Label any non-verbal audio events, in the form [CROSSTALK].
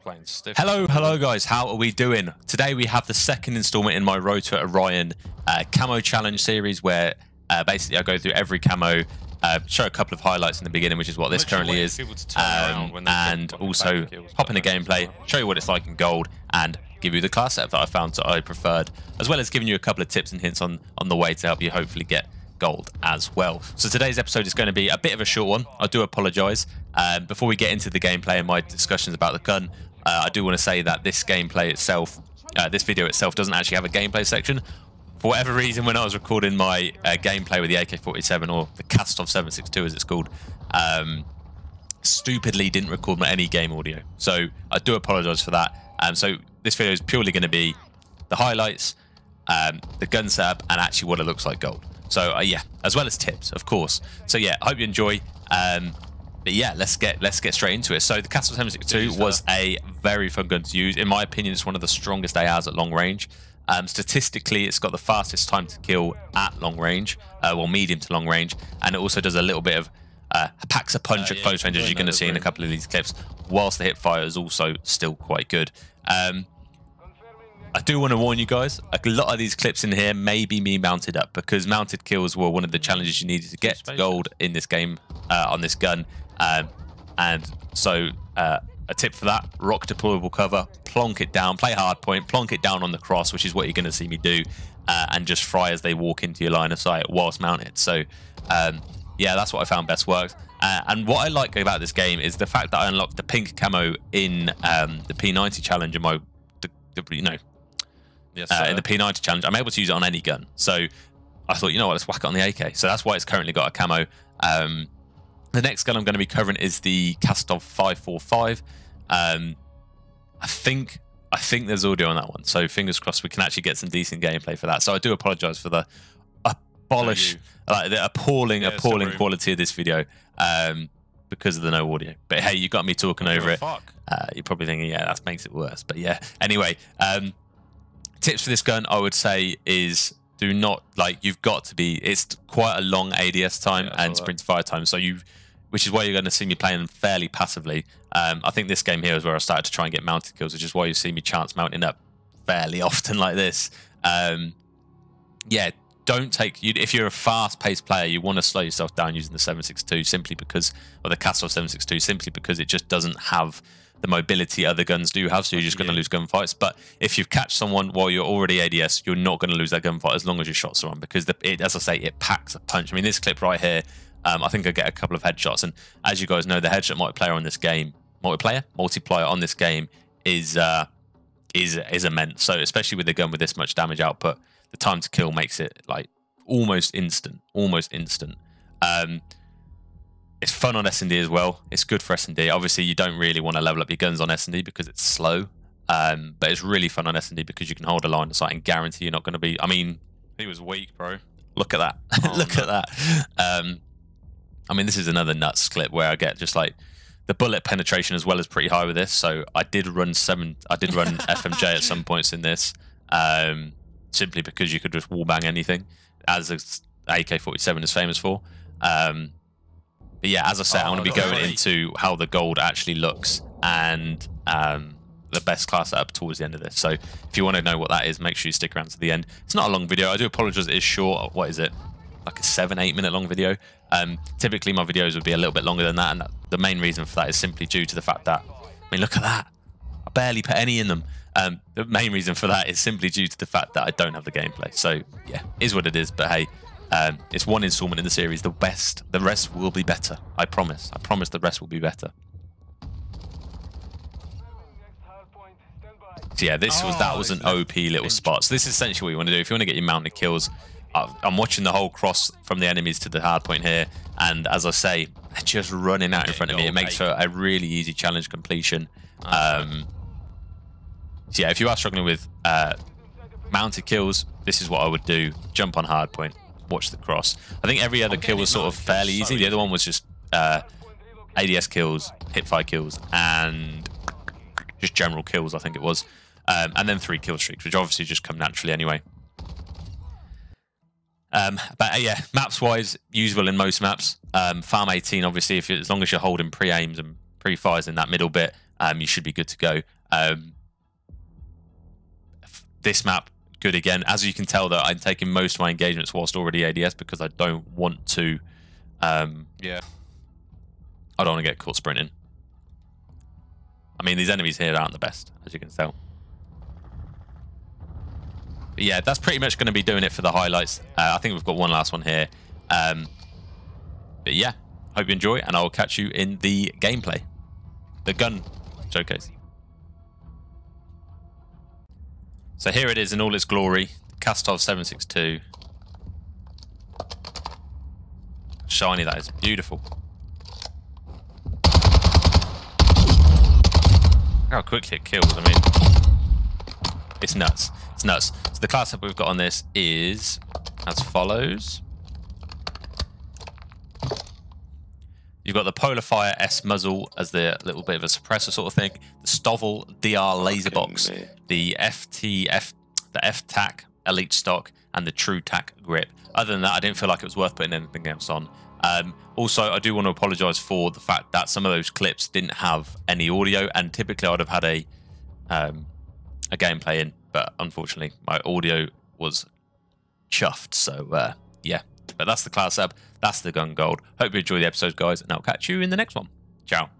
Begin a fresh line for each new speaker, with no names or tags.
playing stiff.
Hello, hello guys, how are we doing? Today we have the second installment in my Road to Orion uh, camo challenge series where uh, basically I go through every camo, uh, show a couple of highlights in the beginning, which is what this currently is,
for people to turn around
um,
when they get
and also hop in the gameplay, show you what it's like in gold, and give you the class setup that I found that I preferred, as well as giving you a couple of tips and hints on, on the way to help you hopefully get gold as well. So today's episode is going to be a bit of a short one. I do apologise. Um, before we get into the gameplay and my discussions about the gun, uh, I do want to say that this gameplay itself, uh, this video itself, doesn't actually have a gameplay section. For whatever reason, when I was recording my uh, gameplay with the AK-47 or the Kastov 762 as it's called, um, stupidly didn't record any game audio. So I do apologise for that. Um, so this video is purely going to be the highlights, um, the gun setup, and actually what it looks like gold. So uh, yeah, as well as tips, of course. So yeah, I hope you enjoy. Um, but yeah, let's get let's get straight into it. So the Kastov 762 was a very fun gun to use. In my opinion, it's one of the strongest ARs at long range. Um, statistically, it's got the fastest time to kill at long range, uh, well, medium to long range, and it also does a little bit of uh, packs a punch
Uh,
at
yeah,
close range, as you're going to see in a couple of these clips. Whilst the hip fire is also still quite good. Um, I do want to warn you guys, a lot of these clips in here may be me mounted up because mounted kills were one of the challenges you needed to get to gold in this game uh, on this gun. Um, and so uh, a tip for that, rock deployable cover, plonk it down, play hard point, plonk it down on the cross, which is what you're going to see me do, uh, and just fry as they walk into your line of sight whilst mounted. So um, yeah, that's what I found best works. Uh, and what I like about this game is the fact that I unlocked the pink camo in um, the P90 challenge and my, the, the, you know,
Yes,
uh, in the P90 challenge, I'm able to use it on any gun. So I thought, you know what, let's whack it on the AK. So that's why it's currently got a camo. Um, the next gun I'm going to be covering is the Kastov 545. Um, I think I think there's audio on that one, so fingers crossed we can actually get some decent gameplay for that. So I do apologise for the abolish, like the appalling,
Yeah,
appalling quality of this video um, because of the no audio. But hey, you got me talking
Give
over it.
Fuck.
Uh, you're probably thinking, yeah, that makes it worse. But yeah, anyway, um, tips for this gun, I would say, is do not like you've got to be. It's quite a long ADS time
Yeah,
and sprint fire time, so you, which is why you're going to see me playing fairly passively. Um, I think this game here is where I started to try and get mounted kills, which is why you see me chance mounting up fairly [LAUGHS] often like this. Um, yeah, don't take you if you're a fast-paced player, you want to slow yourself down using the 762 simply because, or the Kastov 762 simply because it just doesn't have the mobility other guns do have. So you're just going to
Yeah.
lose gunfights. But if you catch someone while you're already ADS, you're not going to lose that gunfight as long as your shots are on because the, it, as I say, it packs a punch. I mean, this clip right here, um, I think I get a couple of headshots, and as you guys know, the headshot multiplayer on this game, multiplayer, multiplier on this game is. Uh, is is immense. So especially with a gun with this much damage output, the time to kill makes it like almost instant, almost instant. Um, it's fun on S and D as well. It's good for S and D. Obviously, you don't really want to level up your guns on S and D because it's slow. Um, but it's really fun on S and D because you can hold a line of sight and guarantee you're not going to be. I mean,
He was weak, bro.
look at that. [LAUGHS]
Oh,
look
no.
at that. Um, I mean, this is another nuts clip where I get just like the bullet penetration as well as pretty high with this. So I did run seven. I did run [LAUGHS] FMJ at some points in this, um, simply because you could just wall bang anything, as a AK-47 is famous for. Um, but yeah, as I said, I
Oh,
want to be going
funny.
into how the gold actually looks and um, the best class up towards the end of this. So if you want to know what that is, make sure you stick around to the end. It's not a long video. I do apologize. It is short. What is it? Like a seven, eight minute long video. Um, typically, my videos would be a little bit longer than that, and the main reason for that is simply due to the fact that I mean, look at that. I barely put any in them. Um, the main reason for that is simply due to the fact that I don't have the gameplay. So yeah, is what it is. But hey, um, it's one installment in the series. The best, the rest will be better. I promise. I promise the rest will be better. So yeah, this was that
Oh,
was an OP little spot. So this is essentially what you want to do if you want to get your mounted kills. I'm watching the whole cross from the enemies to the hard point here, and as I say, just running out in front of me. It makes for a really easy challenge completion. Um, so yeah, if you are struggling with uh, mounted kills, this is what I would do: jump on hard point, watch the cross. I think every other kill was sort of fairly easy. The other one was just uh, ADS kills, hipfire kills, and just general kills. I think it was, um, and then three kill streaks, which obviously just come naturally anyway. Um, but uh, yeah, maps wise, usable in most maps. Um, Farm 18, obviously, if as long as you're holding pre aims and pre fires in that middle bit, um, you should be good to go. Um, this map, good again. As you can tell, though, I'm taking most of my engagements whilst already ADS because I don't want to. Um,
Yeah.
I don't want to get caught sprinting. I mean, these enemies here aren't the best, as you can tell. But yeah, that's pretty much going to be doing it for the highlights. Uh, I think we've got one last one here. Um, but yeah, hope you enjoy, and I'll catch you in the gameplay. The gun showcase. So here it is in all its glory. Kastov 762. Shiny, that is beautiful. How quickly it kills, I mean. It's nuts. It's nuts. So the class up we've got on this is as follows. You've got the Polar Fire S muzzle as the little bit of a suppressor sort of thing. The Stovel DR laser box, the FTF, the F TAC Elite stock, and the True TAC grip. Other than that, I didn't feel like it was worth putting anything else on. Um, also, I do want to apologise for the fact that some of those clips didn't have any audio, and typically I'd have had a um, a gameplay in, but unfortunately my audio was chuffed. So uh, yeah, but that's the class up. That's the gun gold. Hope you enjoy the episode, guys, and I'll catch you in the next one. Ciao.